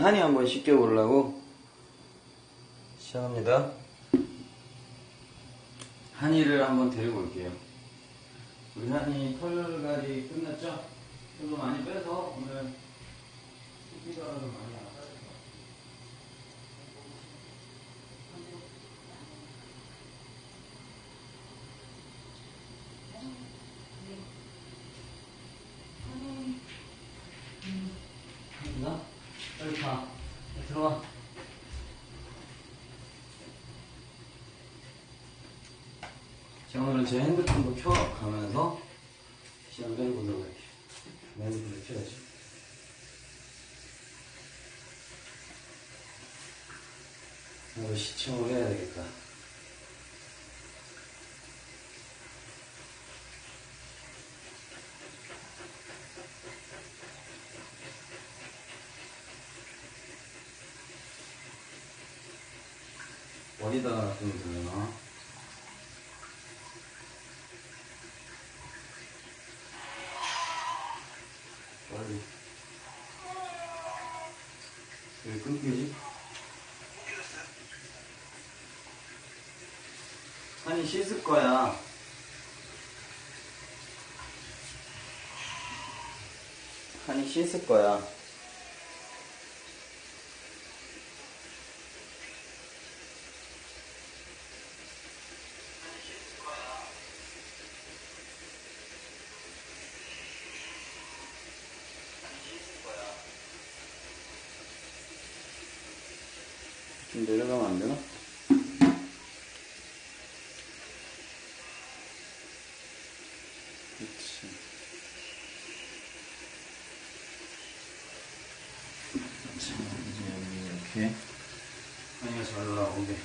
한이 한번 씻겨보려고 시작합니다. 한이를 한번 데리고 올게요. 우리 한이 털갈이 끝났죠? 털도 많이 빼서 오늘 좀 많이 안 빠질 것 같아요. 나? 빨리 가. 빨리 들어와. 자, 오늘은 제 핸드폰도 켜가면서 시험을 해보도록 할게요. 내 핸드폰을 켜야지. 나도 시청을 해야 되겠다. 어디다가 놔두면 되려나? 빨리. 왜 끊기지? 한이 씻을 거야. 한이 씻을 거야. 좀 내려가면 안 되나? 그렇지. 자, 이제 여기 이렇게 아니가 잘 나오게.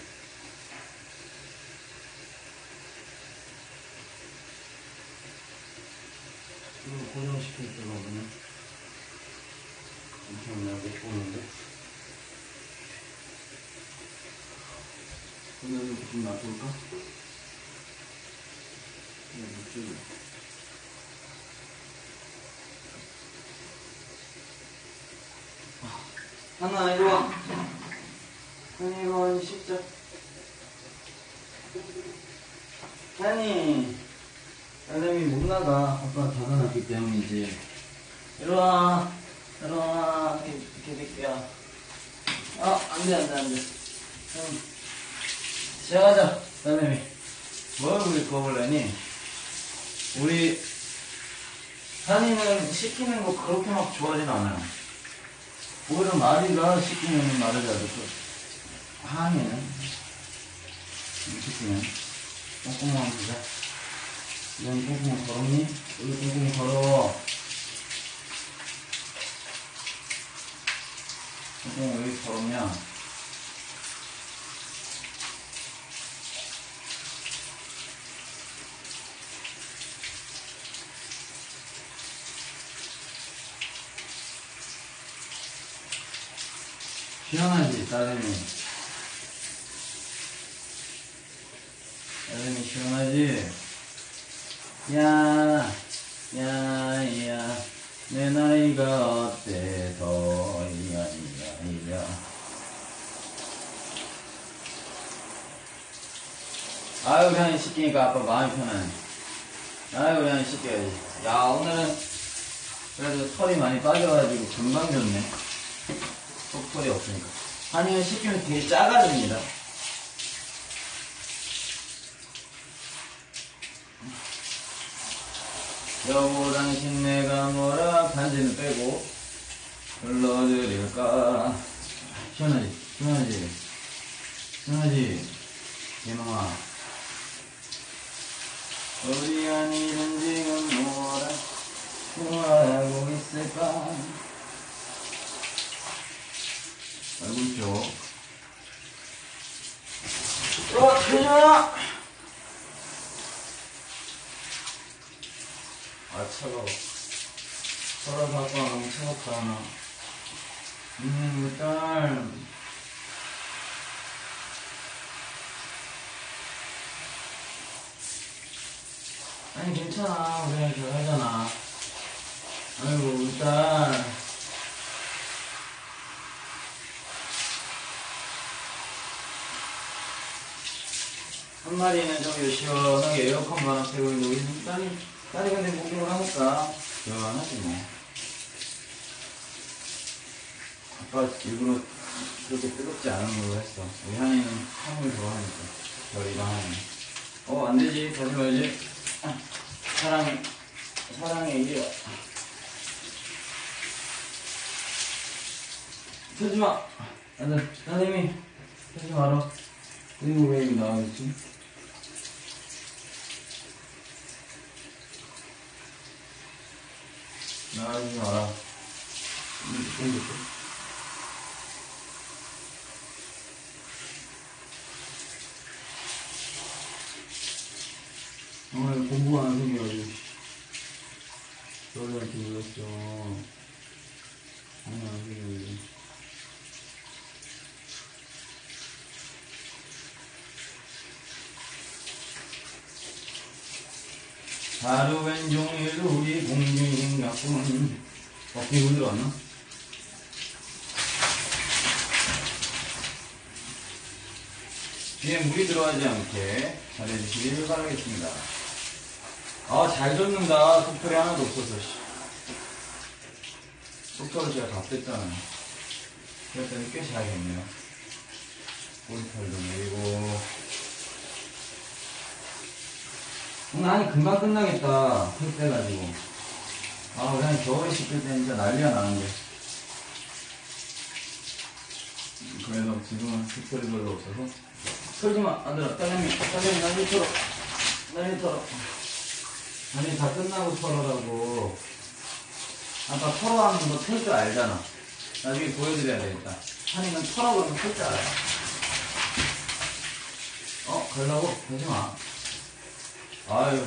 이거 고정시킬 필요가 없네. 엄청 내가 못 보는데. 오늘 좀 놔둘까? 그냥 이쪽에. 하나, 이리 와. 하니, 이리 와, 씻자. 하니, 딸내미 못 나가. 아빠 닫아놨기 때문 이지. 이리 와. 이리 와. 이렇게 될게요. 아, 안 돼, 안 돼, 안 돼. 응. 시작하자, 딸내미. 뭘 우리 내니? 우리, 한이는 시키는 거 그렇게 막 좋아하진 않아요. 오히려 마리가 시키면 잘 듣고, 한이는, 시키면, 꼼꼼한 보자. 이건 꼼꼼 걸었니? 꼼꼼 걸어. 꼼꼼 여기 걸었냐? 시원하지, 딸내미. 딸내미 시원하지? 야, 야, 야, 내 나이가 어때서, 야, 야, 야. 아유, 그냥 시키니까 아빠 마음이 편하네. 아유, 그냥 시켜야지. 야, 오늘은 그래도 털이 많이 빠져가지고 금방 졌네. 속털이 없으니까. 한이는 시키면 되게 작아집니다. 여보 당신 내가 뭐라 반지는 빼고 불러드릴까 시원하지? 시원하지? 시원하지? 예망아 우리 아니는 지금 뭐라 뭐라고 있을까 알고 있죠. 어, 태준아! 아, 차가워. 서랍 아빠 너무 차갑다, 나. 음, 일단 아니 괜찮아. 우리 결혼하잖아. 아이고 일단 한 마리는 저기 시원하게 에어컨 바람 쐬고 있는데 우리 딸이 딸이 근데 목욕을 하니까. 시원하지 뭐. 아빠 일부러 그렇게 뜨겁지 않은 걸로 했어. 우리 한이는 한물 좋아하니까. 저희랑 한이. 어, 안 되지. 가지 말지. 아, 사랑해. 이리 와. 서지 마. 안 돼. 선생님이. 서지 마라. 이거 왜 여기 나와있지? 나가지 마라. 이거 땡겼어. 오늘 공부 안 생겨가지고. 너희한테 놀랐어. 아니, 안 생겨가지고. 하루 왼종일 우리 공주인 가뿐 어깨 물 들어왔나? 뒤에 물이 들어가지 않게 잘해주시길 바라겠습니다. 아, 잘 젓는다. 속털이 하나도 없어서, 씨. 속털을 제가 다 뺐잖아요. 그랬더니 꽤 잘겠네요. 꼬리털도 내리고. 한이 금방 끝나겠다. 흙 떼가지고. 아, 우리 한 겨울에 씻을 때 진짜 난리가 나는데. 그래서 지금은 흙털이 별로 없어서. 털지 마, 아들아. 딸내미, 딸내미, 난리 털어. 난리 털어. 아니, 다 끝나고 털어라고. 아까 털어 하면 너털 줄 알잖아. 나중에 보여드려야 되겠다. 한이는 털어 그러면 털줄 알아. 어, 가려고? 하지 마. 아유,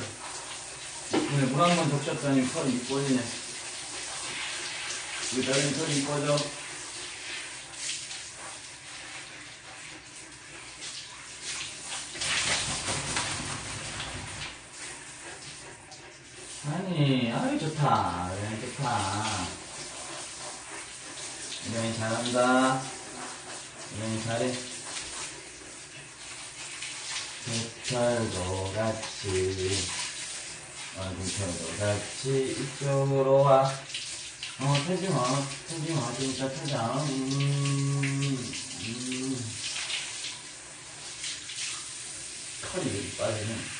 오늘 물한 번 적셨더니 털이 이뻐지네. 우리 딸님 털이 이뻐져. 아니, 아유, 좋다. 그냥 좋다. 이ren이 잘한다. 이ren이 잘해. 백철도 같이 어둠철도 같이 이쪽으로 와. 어, 타지 마. 타지 마. 진짜 타자. 음, 음. 여기 빠지네.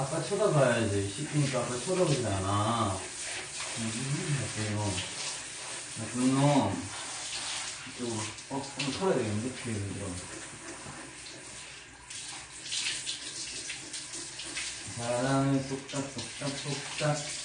아까 쳐다봐야지. 씻으니까 아까 쳐다보지 않아. 음, 어때요? 나쁜 놈. 이쪽으로. 어, 한번 털어야 되겠는데? 뒤에 들어. 사랑을 쏙딱, 쏙딱, 쏙딱.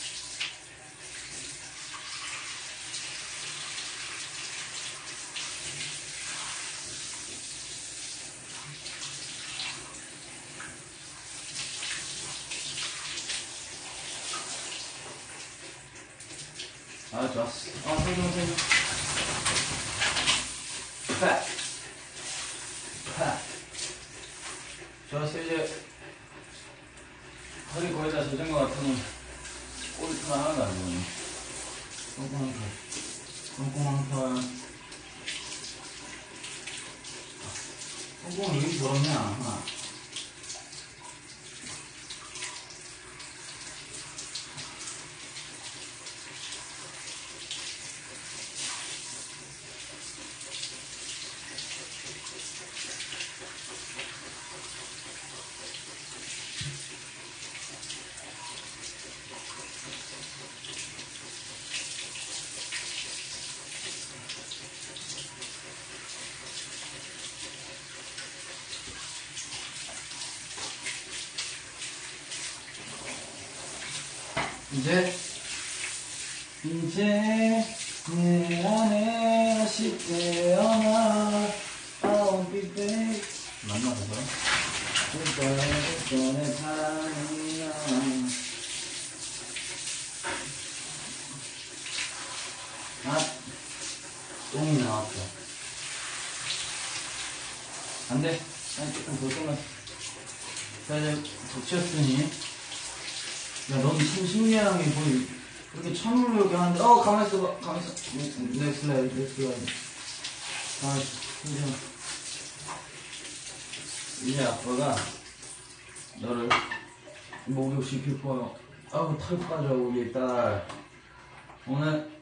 아, 좋았어. 아, 설명, 설명. 팍. 팍. 좋았어, 이제. 허리 거의 다 젖은 것 같으니, 꼬리털 하나도 안 보이네. 똥꼬만 털. 똥꼬만 털. 똥꼬는 입이 더럽냐, 하나. 이제 이제 내 안에 다시 태어나 I'll be back 그전에 그전에 사랑이야 아 똥이 나왔어 안돼 한 조금 더 끝났어. 자, 이제 덮쳤으니. 야, 넌참 신기하게 거의 그렇게 참으로 이렇게 하는데, 어, 가만있어 봐, 가만있어. 넥스 라이드, 넥스 라이드. 가만있어, 괜찮아. 이제 아빠가 너를 목욕시킬 거야. 아우, 털 빠져, 우리 딸. 오늘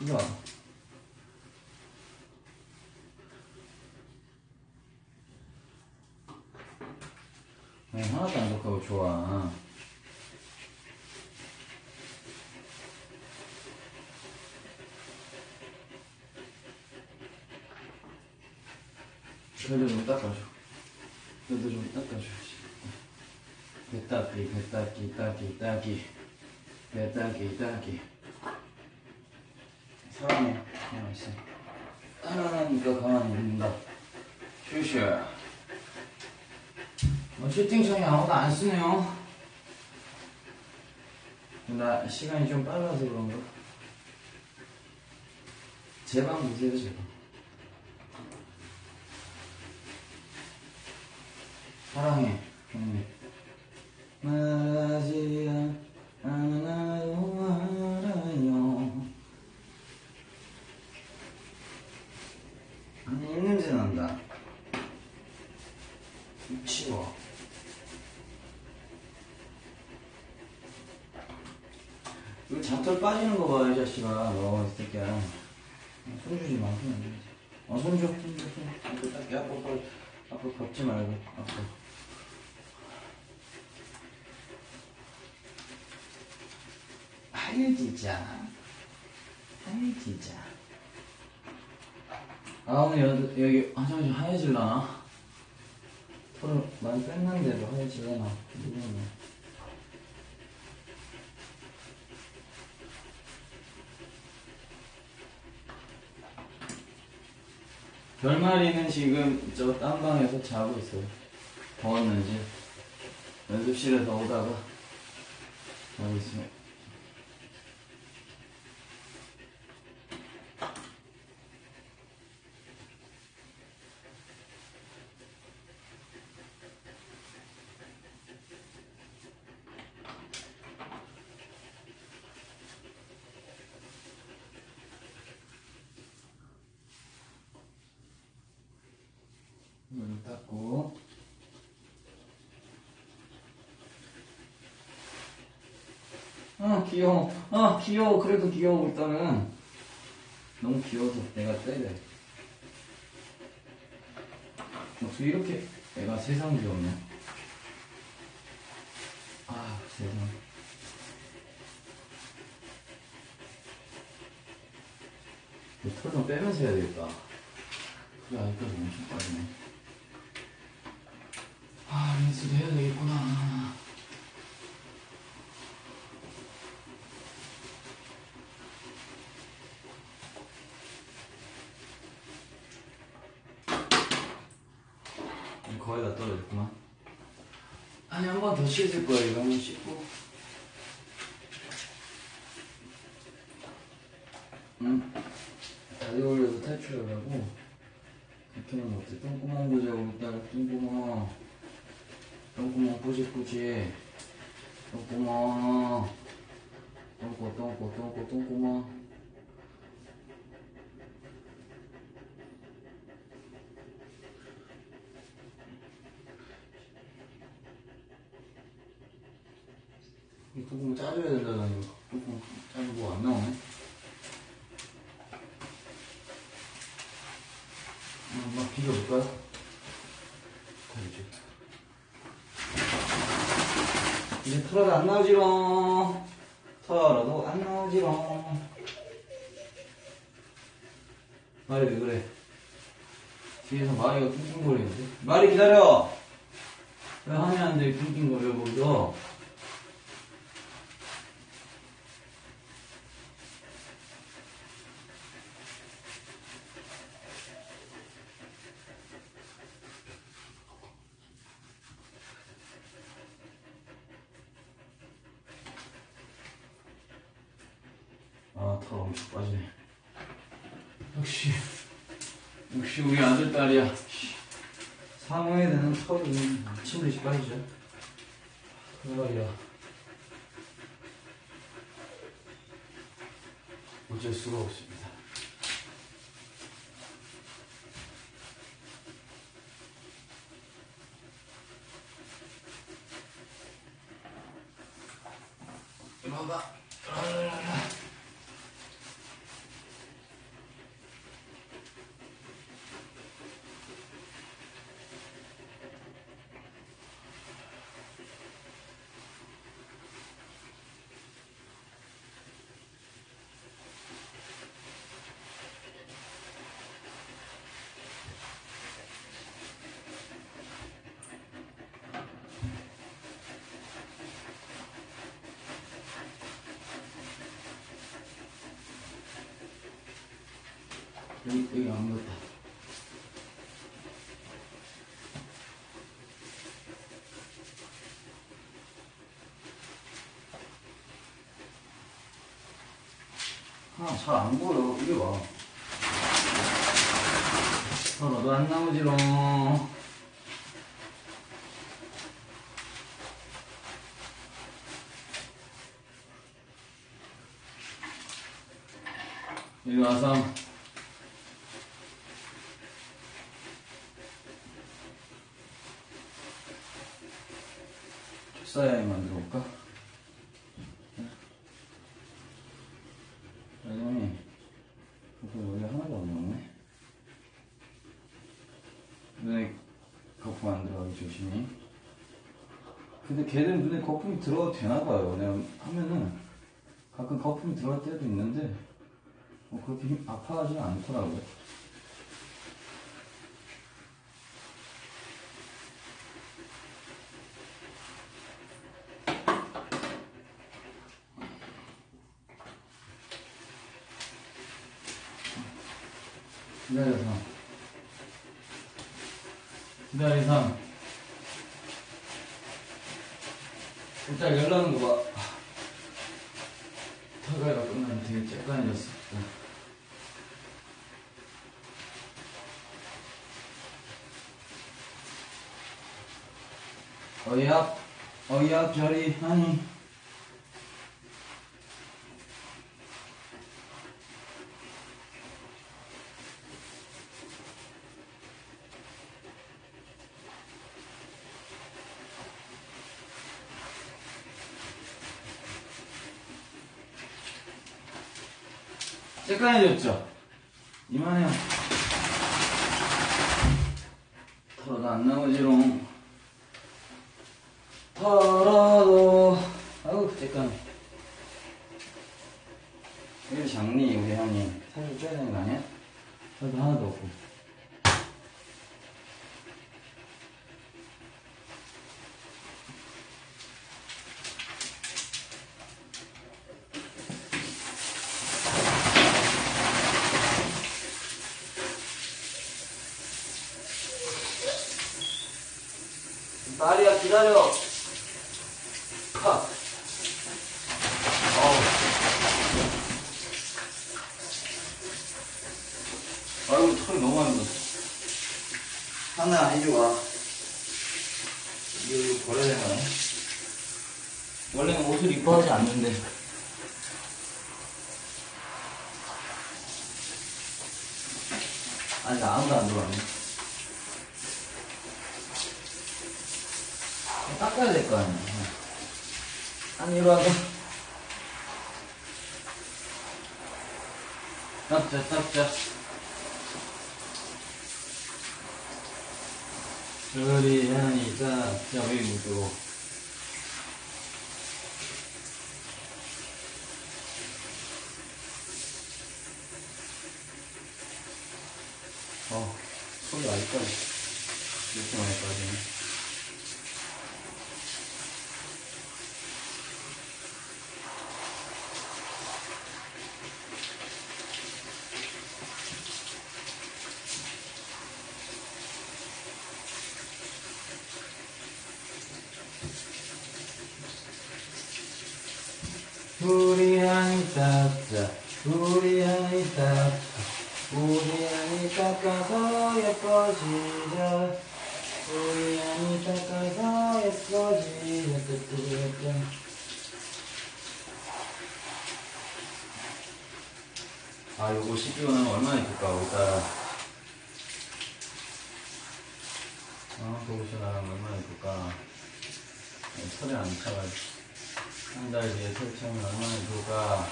이거. 아니 하나도 안 독하고 좋아. 그래도 좀 닦아줘. 그래도 좀 닦아줘야지 배 닦기 배 닦기 닦기 닦기. 배 닦기 닦기 사랑해 가만히 있어 하나니까 가만히 있는다 슈슈. 뭐 채팅창에 아무도 안 쓰네요. 나 시간이 좀 빨라서 그런가 제방 보세요 제방. 사랑해 형님 말하지 않아도 알아요 아니 입냄새 난다 치워 이거 잔털 빠지는 거 봐, 이 자식아. 너, 이 새끼야. 손 주지 마, 손 안 주지. 어, 손 줘, 손 줘, 손 줘. 앞으로 딱게, 앞으로, 빨리. 앞으로 걷지 말고, 앞으로. 아유, 진짜. 아유, 진짜. 아, 오늘 여기, 여기 화장실 하얘질라나? 털을 많이 뺐는데도 하얘질라나? 모르겠네. 별마리는 지금 저 딴 방에서 자고 있어요. 더웠는지 연습실에서 오다가 자고 있어요. 문 닫고 아 귀여워. 아 귀여워. 그래도 귀여워 일단은. 너무 귀여워서 내가 떼야 돼. 어떻게 이렇게 애가 세상 귀엽네. 아 세상. 털 좀 빼면서 해야 되겠다. 그래 아직까지 엄청 빠지네. 아, 린스도 해야 되겠구나. 거의 다 떨어졌구만. 아니, 한 번 더 씻을 거야, 이거 한번 씻고. 응? 다리 올려서 탈출하려고. 그렇게는 못해. 똥구멍 보자고, 딸, 똥구멍. 똥구멍 꾸지꾸지 똥구멍 똥꼬 똥꼬 똥꼬 똥구멍 이 똥구멍 짜줘야 된다더니 똥구멍 짜는 뭐안 나오네 응. 비벼볼까요? 자, 이제. 털어도 안 나오지롱. 털어도 안 나오지롱. 말이 왜 그래? 뒤에서 마리가 낑낑거리는데? 마리 기다려! 왜 하늘한테 낑낑거려, 거기서? 아, 털 엄청 빠지네. 역시, 역시 우리 아들딸이야. 상어에 대한 털은 미친 듯이 빠지죠. 그말이야 어쩔 수가 없습니다. 이봐봐. 여기, 여기 안 묻었다. 아, 잘 안 보여. 이게 봐. 서로도 안 나오지롱. 이리 와서. 촉사야이 만들어 볼까? 아니, 거기 원래 하나도 안 나오네. 눈에 거품 안 들어가기 조심히. 근데 걔는 눈에 거품이 들어가도 되나봐요. 내가 하면은 가끔 거품이 들어갈 때도 있는데, 뭐 그렇게 힘- 아파하지 않더라고요. 기다려서. 기다려서. 일단 열나는 거 봐. 터가가 끝나면 되게 쬐깐해졌어. 어이압, 어이압, 별이, 하니. 쬐깐해졌죠? 이만해요. 털어도 안 나오지롱. 털어도, 아우. 왜 이렇게 작니, 우리 형이? 살을 쪄야 되는 거 아니야? 살도 하나도 없고. 마리아 기다려. 하. 어우. 아이고 털이 너무 많이 묻었어. 하나 해줘봐. 이거 이거 버려야 되나? 원래는 옷을 입고 하지 않는데. 아니 아무도 안 들어왔네. 닦아야 될 거 아니야. 아니, 이리 와봐. 닦자, 닦자. 우리 현이 자, 자, 왜 묻고. 어, 소리 아직까지 이렇게 많이 빠지네. 우리 아이 따뜻 우리 아이 따뜻 우리 아이 닦아서 예뻐지자 우리 아이 닦아서 예뻐지자 뜨뜨뜨 아 요거 씻기고 나면 얼마나 이쁠까 오다 어 거기서 나가면 얼마나 이쁠까 털이 안 차가지고 한 달 뒤에 설치하면 얼마나 좋을까?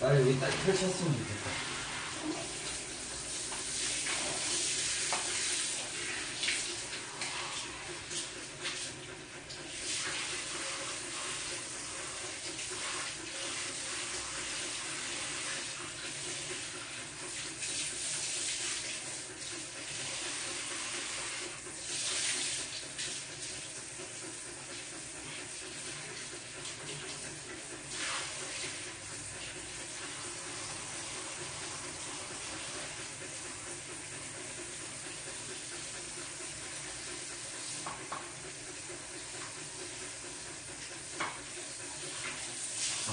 빨리 여기 딱 펼쳤으면 좋겠다.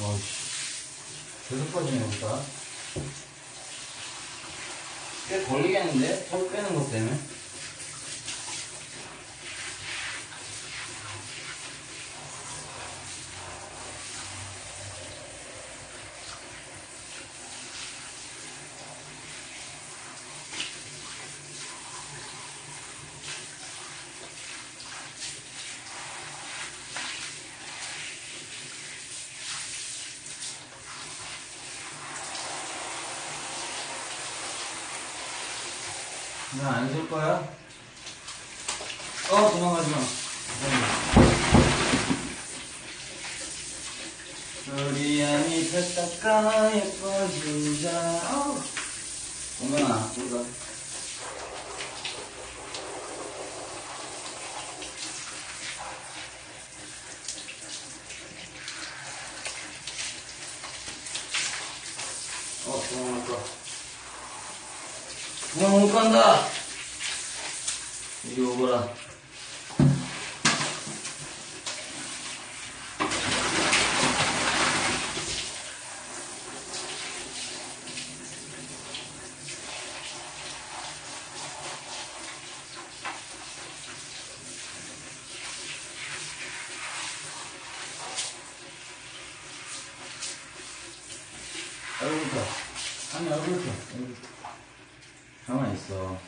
어이씨. 계속 빠지네, 오빠. 꽤 걸리겠는데? 털 빼는 것 때문에? 나안쓸 거야? 어, 도망가지 마. 우리 안이 뺐다가 예뻐지자. 어. 어머나, 뭐가. 어, 도망갈 거. 도망 못 간다. 이리 오거라. 얼굴부터. 아니, 얼굴부터. 얼굴부터. 가만히 있어.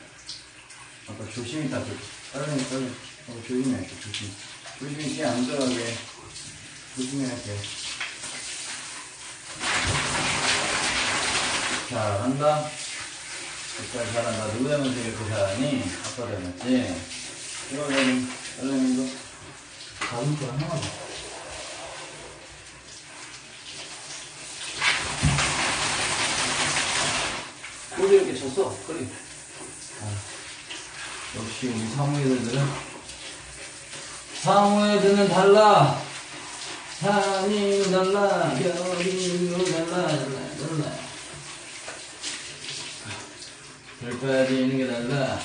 아까 조심히 딱, 빨리, 빨리. 어, 조심히 할게, 조심. 조심히 깨안 들어가게. 조심히 할게. 잘한다. 색깔 잘한다. 누구 닮아서 이렇게 잘하니? 아빠 닮았지? 이거, 여기, 얼른 이거. 가슴 거 하나 더. 꼬리 이렇게 쳤어, 꼬리. 아, 역시 우리 사무애들은 사무애들은 달라. 산이 달라, 별이 달라, 달라, 달라. 별까지 있는 게 달라.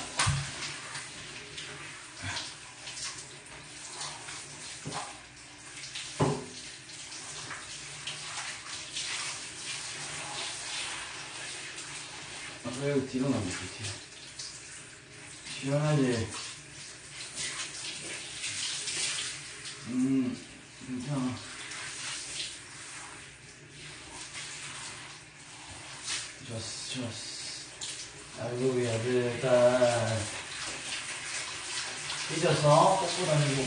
아까 여기 뒤로 남겼어, 뒤로. 시원하지? 음, 괜찮아. 좋았어, 좋았어. 아이고, 우리 아들, 딸. 삐져서 뻗고 다니고.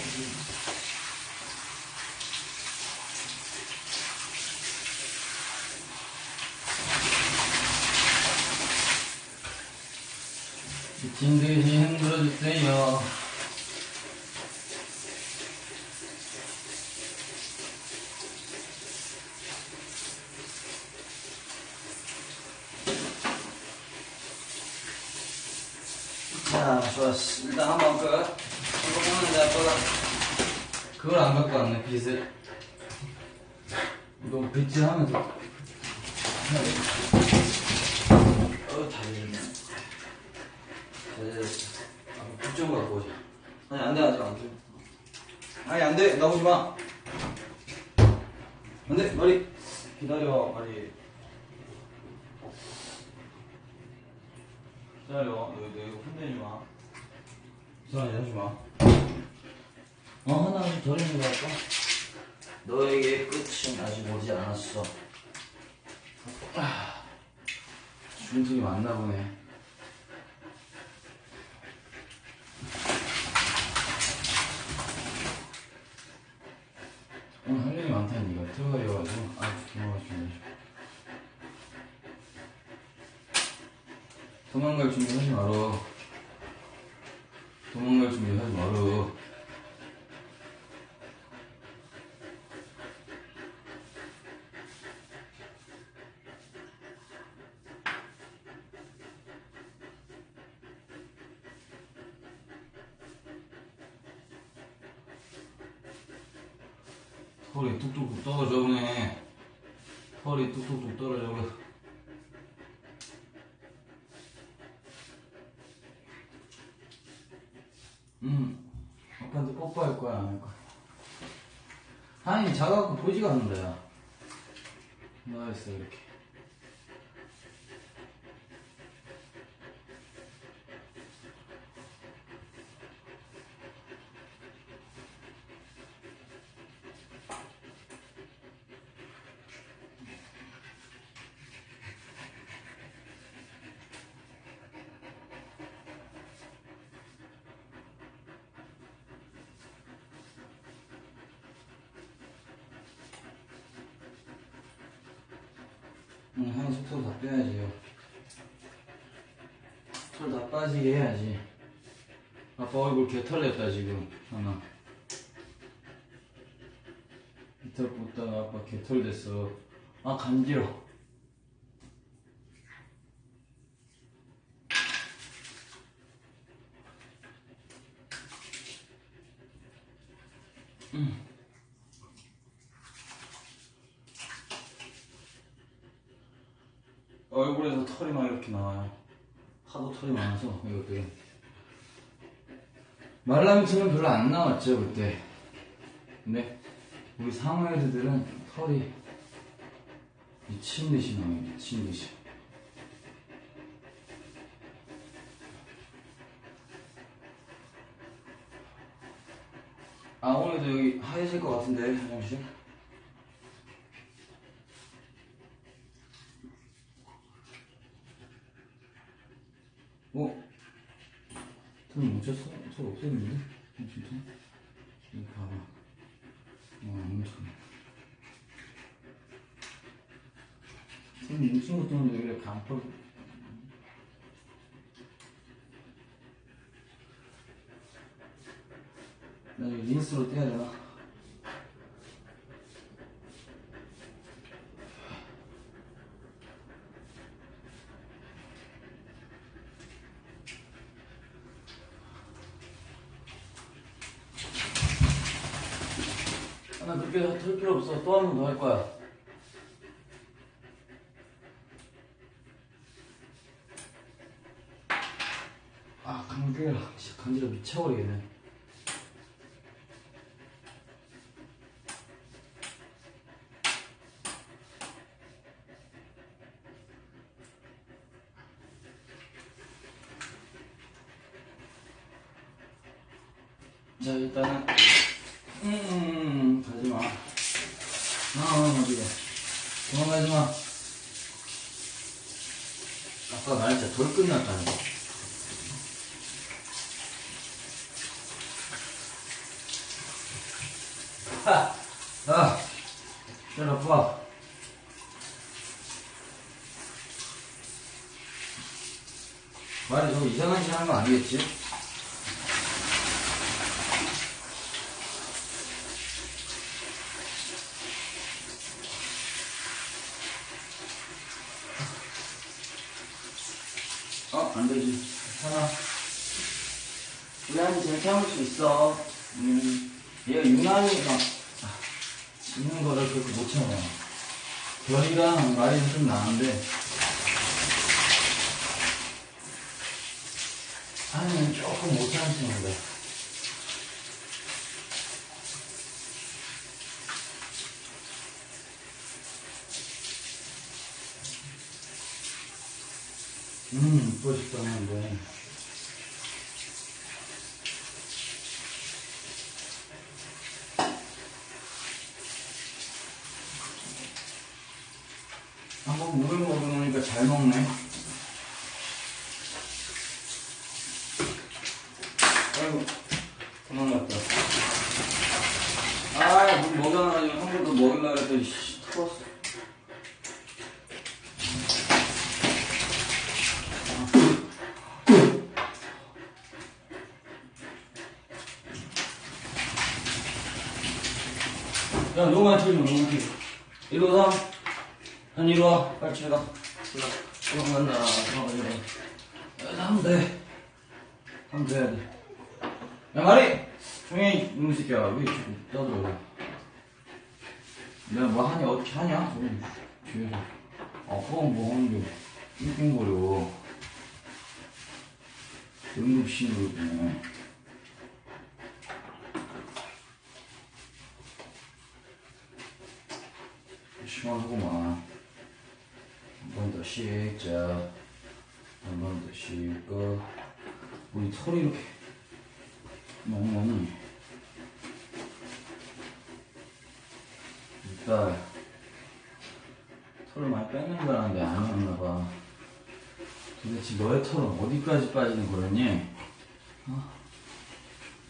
미친 듯이 흔들어주세요. 자, 좋았어. 일단 한번 끝. 이거 보는데 아빠가 그걸 안 갖고 왔네, 빗을. 이거 빗질 하면서. 어, 다 되네. 아, 빗좀 갖고 오자. 아니, 안 돼, 아직 안 돼. 아니, 안 돼. 나오지 마. 안 돼, 머리. 기다려, 머리. 기다려. 너, 너 이거 흔들지 마. 이상하게 하지 마. 어, 하나 더 있는 거 할까? 너에게 끝은 아직 오지 않았어. 아, 중통이 많나 보네. 오늘 할 일이 많다니까. 들어가려가지고. 아, 도망가지고. 도망갈 준비 하지 마라. 도망갈 준비 하지 마라. 털이 뚝뚝뚝 떨어져 보네. 털이 뚝뚝뚝 떨어져 보 음, 아빠한테 뽀뽀할 거야, 안 할 거야? 작아갖고 보지가 않는다, 야. 나와있어, 이렇게. 응, 하인 속도 다 빼야지요. 털 다 빠지게 해야지. 아빠 얼굴 개털 냈다, 지금. 하나. 이털 뽑다가 아빠 개털 됐어. 아, 간지러. 얼굴에서 털이 막 이렇게 나와요. 하도 털이 많아서, 이것들이. 말라미처럼 별로 안 나왔죠, 그때. 근데, 우리 상어애들은 털이 미친 듯이 나와요, 미친 듯이. 아, 오늘도 여기 하얘질 것 같은데, 화장실? 어? 털 묻혔어? 털 없어졌는데? 진짜? 여기 봐봐. 어, 엄청. 털 묻힌 것도 없는데 왜 퍼져? 나 이거 린스로 떼야 되나? 나 그렇게 털 필요 없어. 또 한 번 더 할 거야. 아. 진짜 간지러 미쳐버리겠네. 자, 일단은, 음, 음, 음, 가지 마. 아, 어디가. 도망가지 마. 아까 말했잖아. 돌 끝났다는 거. 하! 아! 잘 아파. 말이 저거 이상한 짓 하는 거 아니겠지? 어, 안 되지. 하나. 우리한테 재밌게 해볼 수 있어. 음, 얘가 있는 거를 그렇게 못 참아. 별이랑 말이는 좀 나은데, 아니는 조금 못 참습니다. 음, 이뻐 싶다 하는데. 한번 물을 먹으니 60이고 심하구만. 한 번 더 시작. 한 번 더 쉬고 우리 털이 이렇게 멍멍이 일단 털을 많이 뺏는 줄 알았는데 아니었나봐. 도대체 너의 털은 어디까지 빠지는 거였니? 어?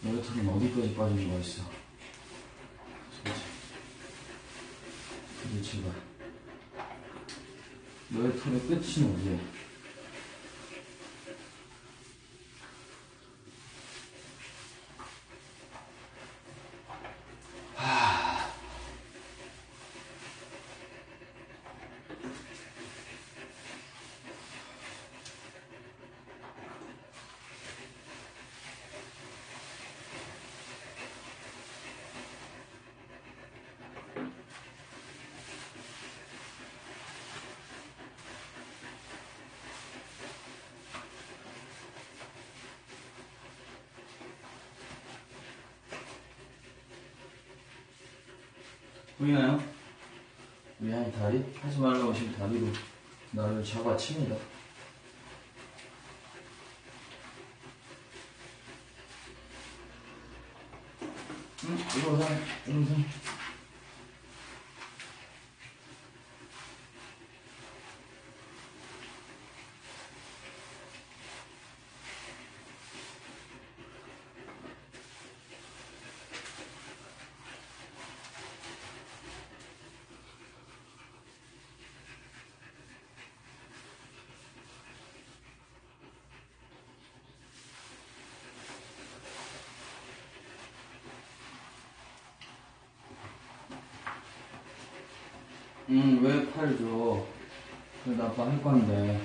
너의 털은 어디까지 빠지는 거였어? 도대체. 도대체가 너의 털의 끝이 어디야? 보이나요? 미안이 다리? 하지 말라고 지금 다리로 나를 잡아칩니다. 응? 이거 사, 이거 사. 응, 왜 팔죠? 그래도 아빠 할 건데.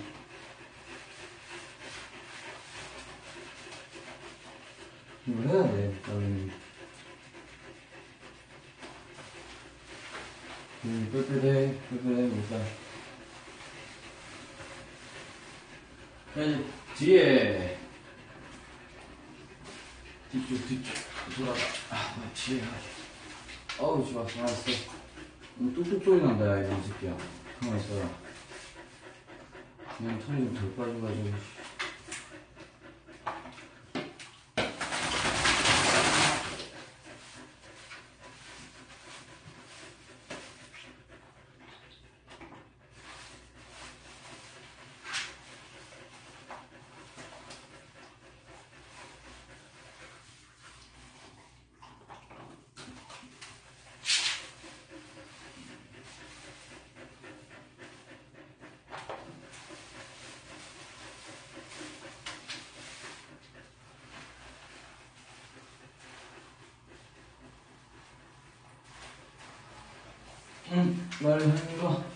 응, 말을 하는 거.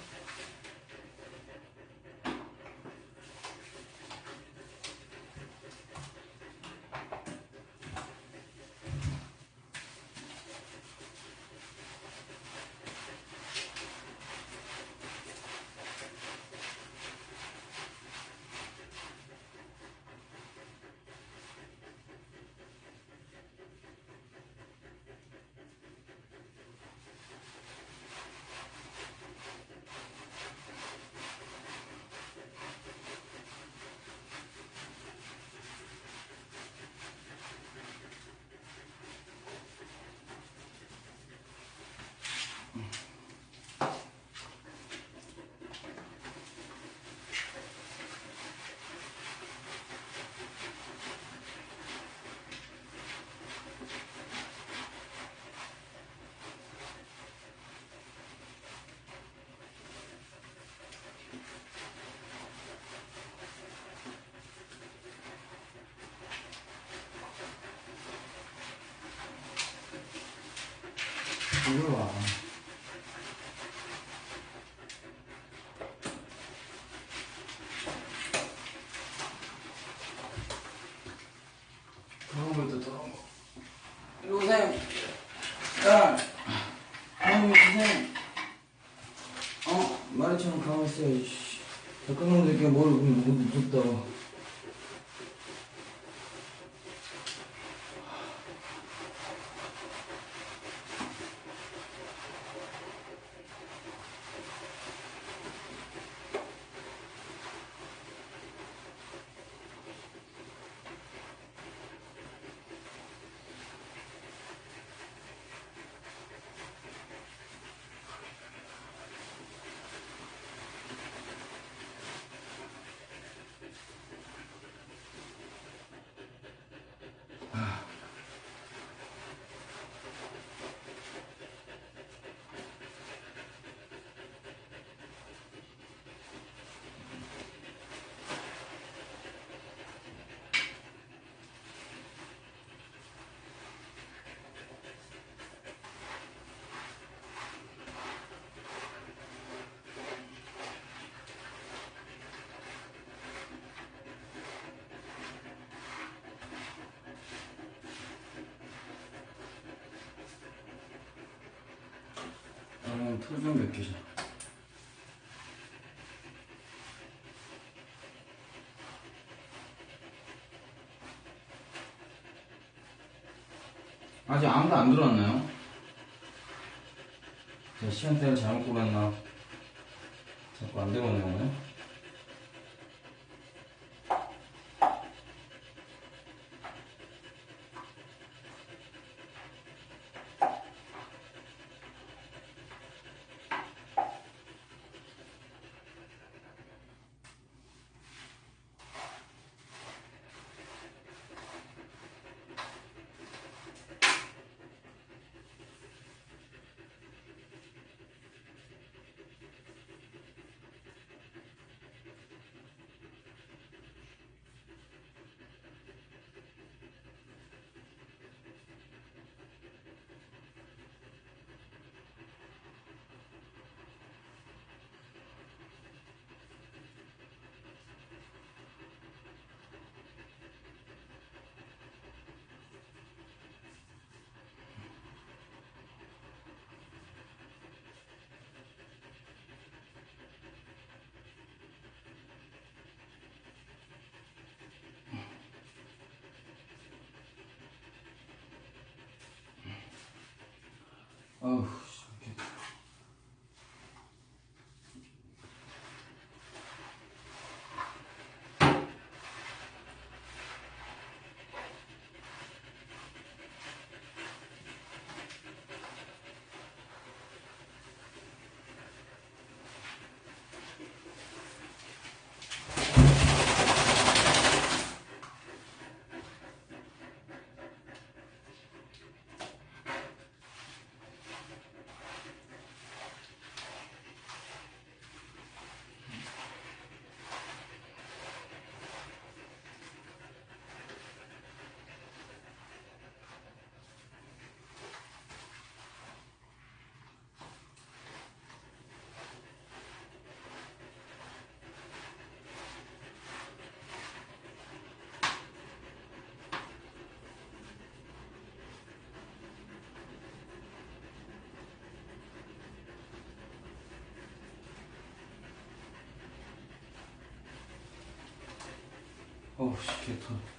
이리 와. 그런 것도 더러운 거. 이리 오세요. 야, 형님 오세요. 어, 말처럼 가만히 있어요. 이씨. 덕분놈들께 뭘 무섭다. 나는 털좀 몇 개죠. 아직 아무도 안 들어왔나요? 제가 시간대를 잘못 골랐나? 자꾸 안 들어오네요, 오 어우, 시켰다.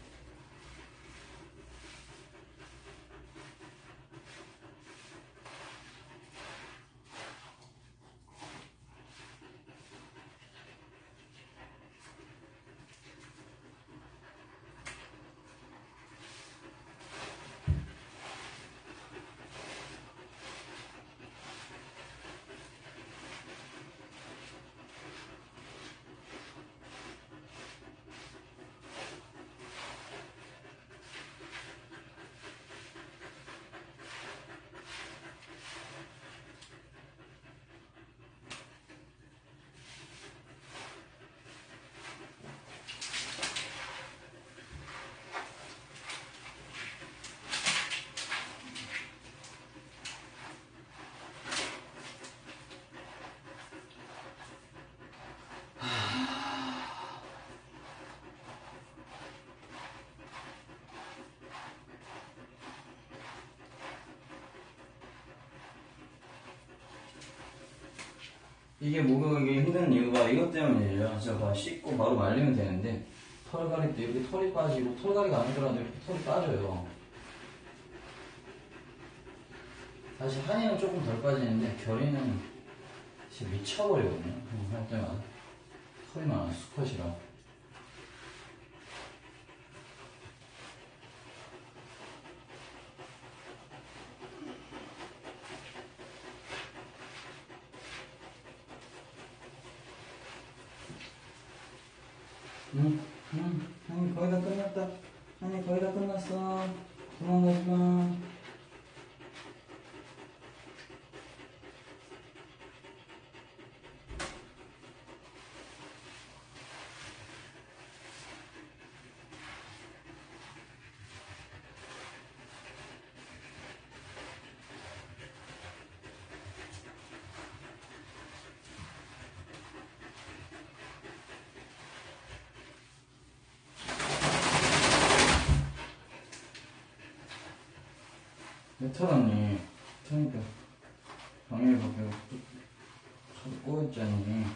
이게 목욕이 힘든 이유가 이것 때문이에요. 저봐 씻고 바로 말리면 되는데 털갈이 때 이렇게 털이 빠지고 털갈이가 아니더라도 이렇게 털이 빠져요. 사실 한이는 조금 덜 빠지는데 결이는 진짜 미쳐버리거든요. 그할 때마다 털이 많아 수컷이라. 응, 응, 한이 거의 다 끝났다. 한이 거의 다 끝났어. 도망가지 마. 왜 털었니? 그러니까 밖에 털 꼬였잖니.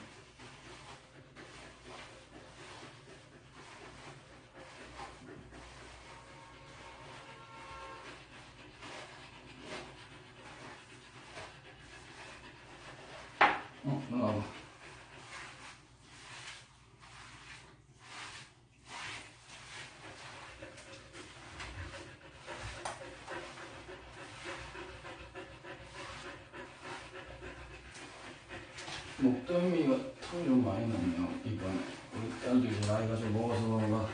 어, 너 와봐. 목덜미가 털이 좀 많이 났네요, 이번에. 우리 딸도 이제 나이가 좀 먹어서 그런가.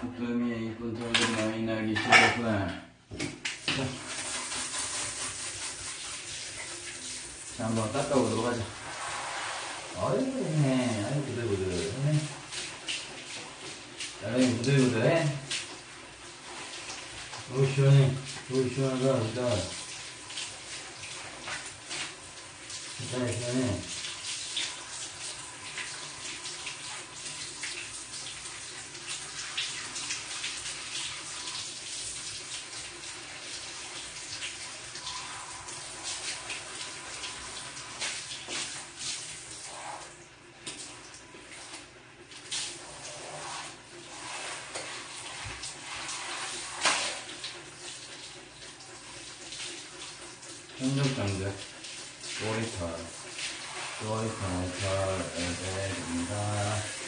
목덜미에 이쁜 털이 좀 많이 나기 시작했구나. 자. 자, 한번 닦아보도록 하자. 아이고, 네. 아이고, 부들부들 하네. 아이고, 부들부들해. 어우, 시원해. 어우, 시원하다, 진짜. 시원해. 현적장들 머리털 머리털 털을 빼줍니다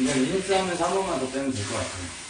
이제 린스 하면서 한 번만 더 빼면 될 것 같아요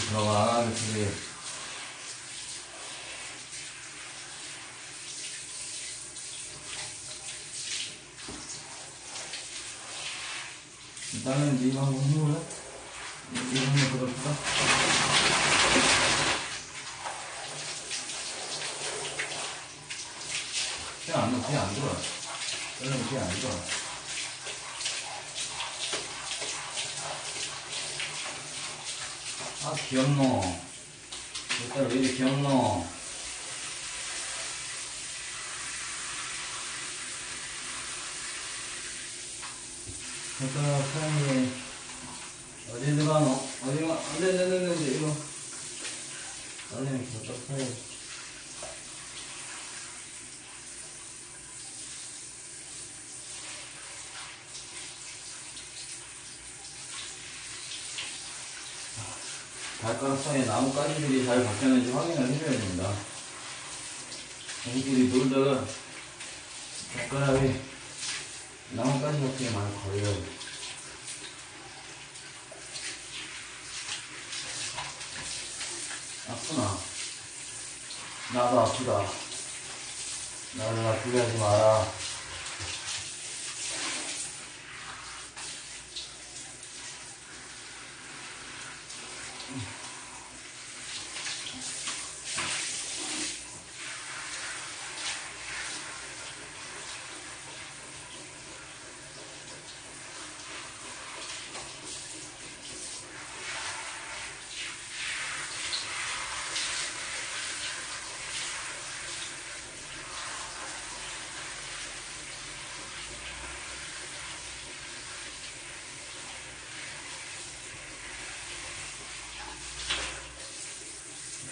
들어가. 그치. 일단은 이거 한번 해볼래? 이거 한번 들어볼까? 그냥 안, 그냥 안 들어와. 그냥 안 들어와. 아, 귀엽노. 일단 왜 이렇게 귀엽노? 잠깐, 사장님. 어디 들어가노? 어디 가? 안 돼, 안 돼, 안 돼, 안 돼, 이거. 사장님, 저쪽 사 발가락 사이에 나뭇가지들이 잘 박혔는지 확인을 해줘야 됩니다. 애기들이 놀다가 발가락에 나뭇가지 같은 게 많이 걸려요. 아프나? 나도 아프다. 나를 아프게 하지 마라.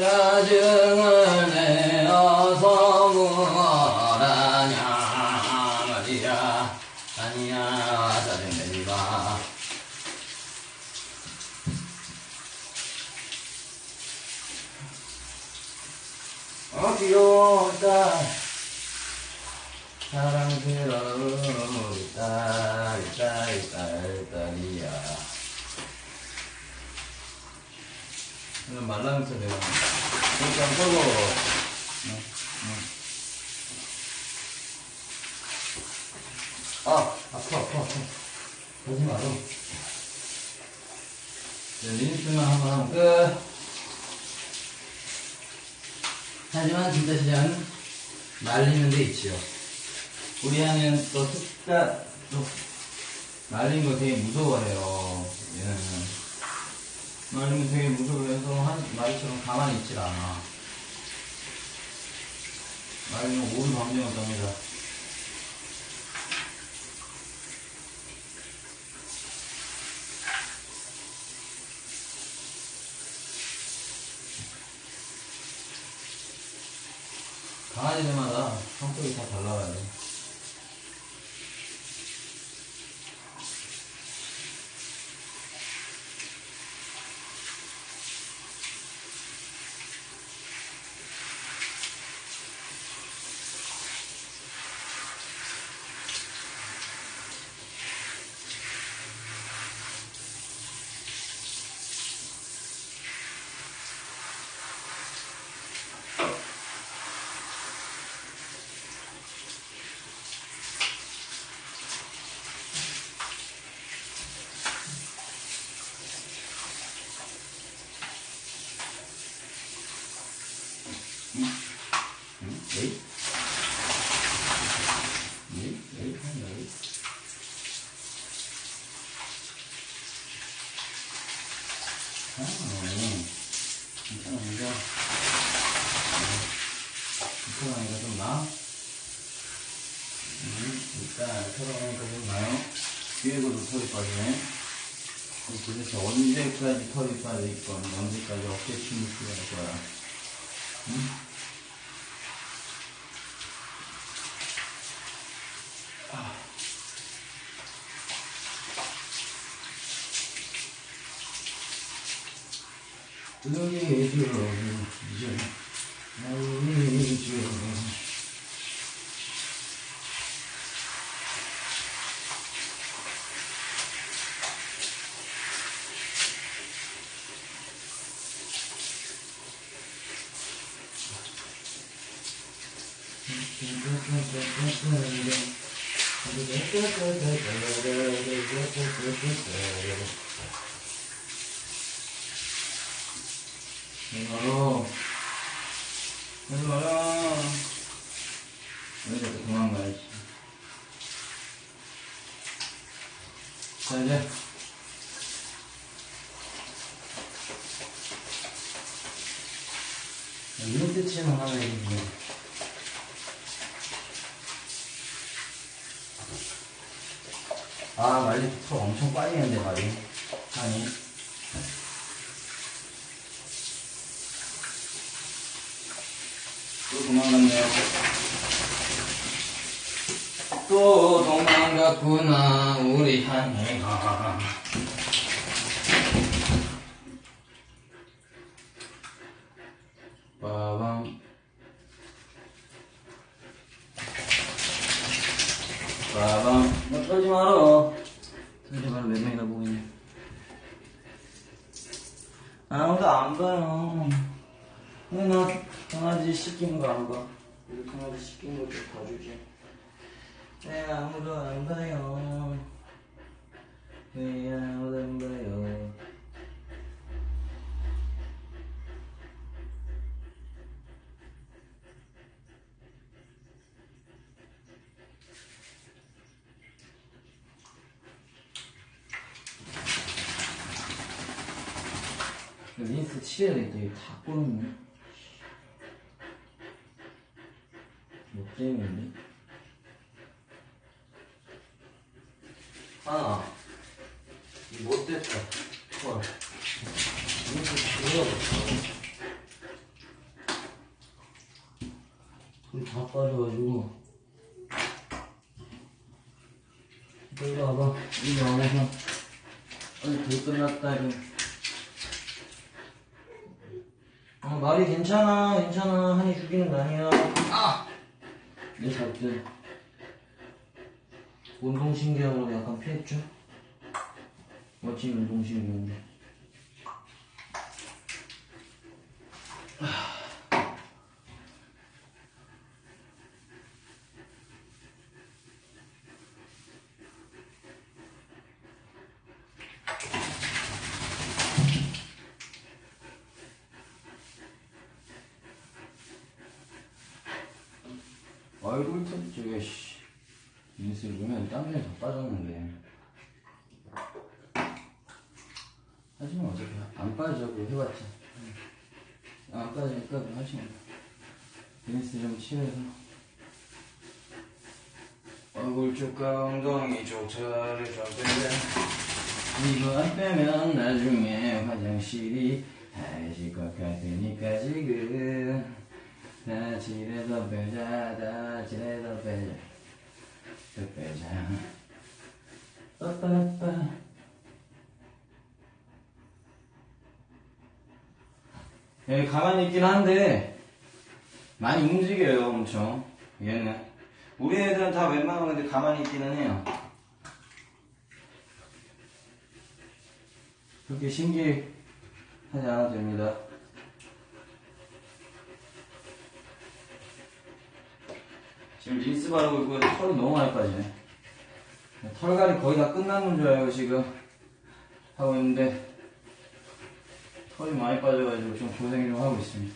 짜증을 내어서 어, 말랑서 내가. 안 펴고. 응, 응. 아, 아파, 아파, 아파. 보지 마라. 네, 린스만 한번 하면 끝. 하지만 진짜 시장은 말리는 데 있지요. 우리 아는 또 습가, 또 말린 거 되게 무서워해요. 얘는. 말리면 되게 무서워해서 한 말처럼 가만히 있질 않아. 말리면 오류 방정을 겁니다. 강아지들마다 성격이 다 달라요. 털이 빠질 건, 언제까지 어깨 춤을 추게 할 거야? 응? 우리 주, 이제, 우리 주. 이거로 이거로 왜 자꾸 도망가야지. 자 이제. 이런 뜻이는 하나 있네 아 말리 털 엄청 빨리는데 말이. 아니 또 도망갔네요. 또 도망갔구나, 우리 한이가. 빠밤. 빠밤. 너 떨지 마라. 떨지 마라, 몇 명이나 보고 있냐. 아무도 안 봐요. 왜 나 강아지 씻기는 거 안 봐? 우리 강아지 씻기는 거좀 봐주지. 왜 아무도 안 봐요? 왜 아무도 안 봐요? 칠해야 되겠다. 이거 다 꼬였네. 뭐 때문인데? 하나. 이 못 됐다. 헐. 칠해야겠다. 불다 빠져가지고. 이리 와봐. 이리 와봐서. 아니, 불 끝났다, 이거. 어, 말이 괜찮아, 괜찮아. 한이 죽이는 거 아니야. 아! 내 살때 운동신경으로 약간 피했죠? 멋진 운동신경인데. 얼굴 턱 쪽에 씨 인스를 보면 땀이 더 빠졌는데 하지만 어차피 안 빠지고 해봤자 안 빠지니까 하지만 인스 좀 칠해서 얼굴 쪽과 엉덩이 쪽 차를 좀 빼자 이거 안 빼면 나중에 화장실이 하얘질 것 같으니까 지금. 다 칠해서 빼자 다 칠해서 빼자. 또 빼자. 빠빠빠. 여기 가만히 있긴 한데 많이 움직여요 엄청. 얘는 우리 애들은 다 웬만하면 근데 가만히 있기는 해요 그렇게 신기하지 않아도 됩니다 지금 린스 바르고 있고 털이 너무 많이 빠지네. 털갈이 거의 다 끝났는 줄 알고 지금 하고 있는데 털이 많이 빠져가지고 좀 고생 좀 하고 있습니다.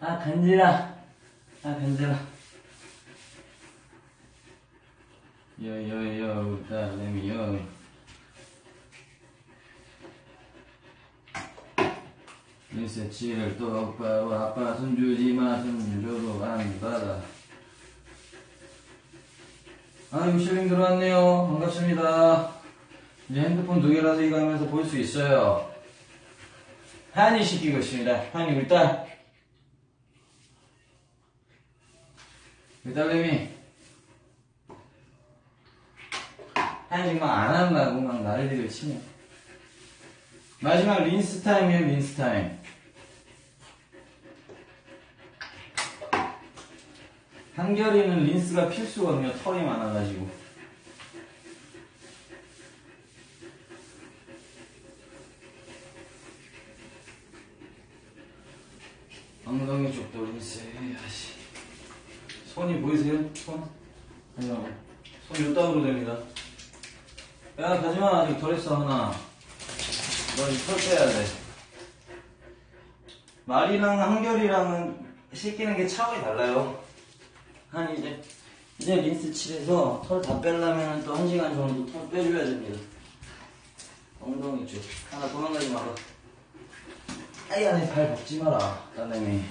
아 간지라. 아 간지라. 여여여 딸내미여. 린스 칠 똑바로 아빠 손 주지 마, 손 줘도 안 받아. 아이고, 실링 들어왔네요. 반갑습니다. 이제 핸드폰 두 개라서 이거 하면서 볼 수 있어요. 한이 시키고 있습니다. 한이 우리 딸. 우리 딸내미. 한이 지금 안 한다고 막 난리를 치네. 마지막 린스 타임이에요, 린스 타임. 한결이는 린스가 필수거든요, 털이 많아가지고. 엉덩이 쪽도 린스. 손이 보이세요? 손? 아니요. 손 요따구로 됩니다. 야, 가지마. 아직 덜 했어, 하나. 너털 빼야 돼. 말이랑 한결이랑은 씻기는 게 차원이 달라요. 한 이제, 이제 린스 칠해서 털 다 빼려면 또한 시간 정도 털 빼줘야 됩니다. 엉덩이 쪽. 하나 도망가지 마라. 아이 안에 발 박지 마라, 딸내미.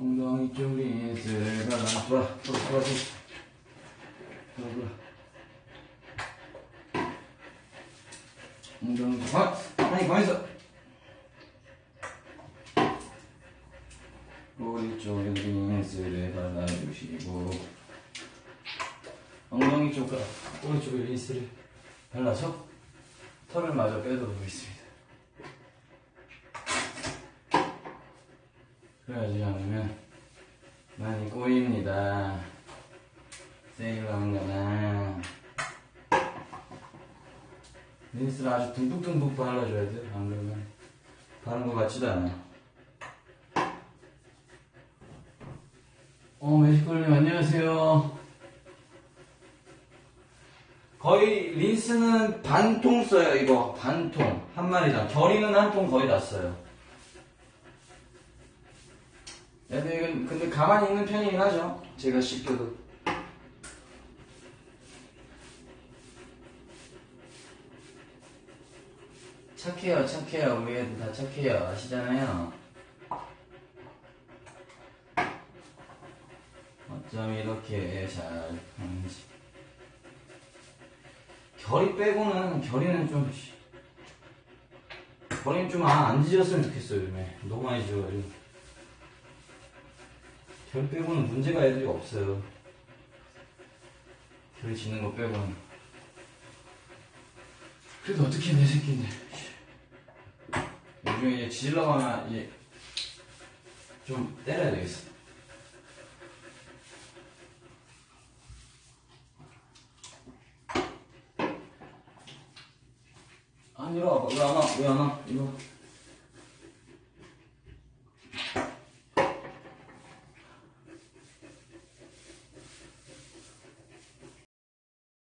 엉덩이 쪽 린스를 발라. 돌아, 돌아, 돌아, 돌아. 돌아. 엉덩이 쪽, 아! 아니, 가만있어. 꼬리 쪽에 린스를 발라주시고. 엉덩이 쪽과 꼬리 쪽에 린스를 발라서 털을 마저 빼도록 하겠습니다. 그러지 않으면 많이 꼬입니다. 세일러한 거나 린스를 아주 듬뿍듬뿍 발라줘야 돼. 안 그러면 바른 것 같지도 않아. 어, 매직걸님 안녕하세요. 거의 린스는 반통 써요 이거 반통 한 마리당 결이는 한 통 거의 다 써요 이건 근데 가만히 있는 편이긴 하죠. 제가 씻겨도. 착해요 착해요. 우리 애들 다 착해요. 아시잖아요. 어쩜 이렇게 잘 하는지. 결이 빼고는 결이는 좀 씨, 결이는 좀안 지졌으면 좋겠어요 요즘에. 너무 많이 지워가지고 결 빼고는 문제가 애들이 없어요. 결 지는 거 빼고는. 그래도 어떻게 내 새끼인데? 요즘에 이제 지질라고 하면 이제 좀 때려야 되겠어. 왜안 와? 왜안 와? 이리 와